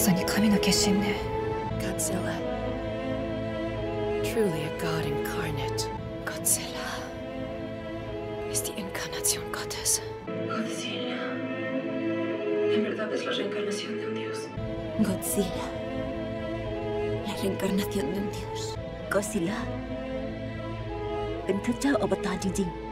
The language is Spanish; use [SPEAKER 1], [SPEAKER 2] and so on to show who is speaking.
[SPEAKER 1] さに神の化身ね
[SPEAKER 2] Godzilla. Truly a god incarnate.
[SPEAKER 1] Godzilla ist die Inkarnation Gottes.
[SPEAKER 3] Godzilla. En verdad es la reencarnación de un dios.
[SPEAKER 4] Godzilla. La reencarnación de un dios. Godzilla เป็นพระเจ้าอวตารจริงๆ